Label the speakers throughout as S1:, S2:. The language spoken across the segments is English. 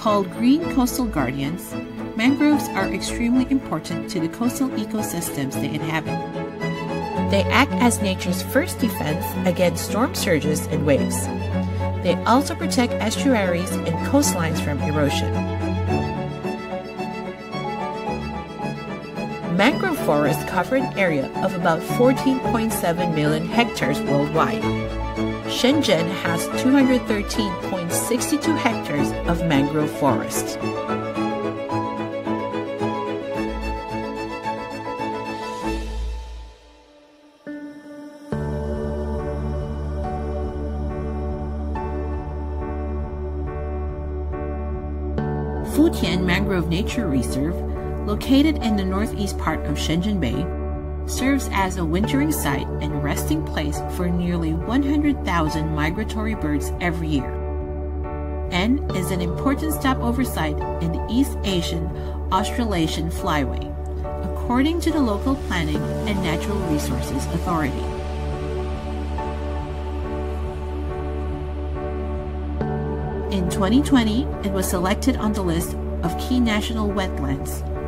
S1: Called green coastal guardians, mangroves are extremely important to the coastal ecosystems they inhabit. They act as nature's first defense against storm surges and waves. They also protect estuaries and coastlines from erosion. Mangrove forests cover an area of about 14.7 million hectares worldwide. Shenzhen has 213.62 hectares of mangrove forest. Futian Mangrove Nature Reserve, located in the northeast part of Shenzhen Bay, serves as a wintering site and resting place for nearly 100,000 migratory birds every year, and is an important stopover site in the East Asian Australasian Flyway, according to the local Planning and Natural Resources Authority. In 2020, it was selected on the list of key national wetlands.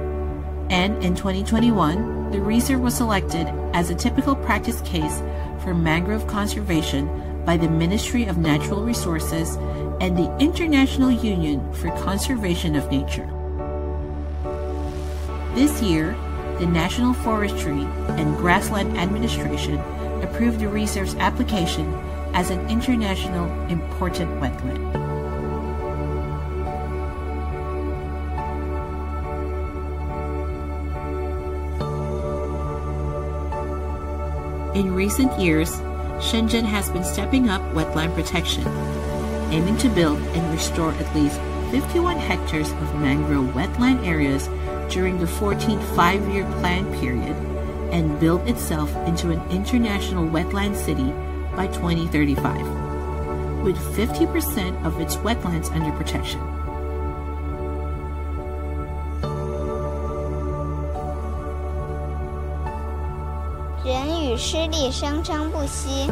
S1: And in 2021, the reserve was selected as a typical practice case for mangrove conservation by the Ministry of Natural Resources and the International Union for Conservation of Nature. This year, the National Forestry and Grassland Administration approved the reserve's application as an international important wetland. In recent years, Shenzhen has been stepping up wetland protection, aiming to build and restore at least 51 hectares of mangrove wetland areas during the 14th five year plan period and build itself into an international wetland city by 2035, with 50% of its wetlands under protection.
S2: 人与湿地生生不息。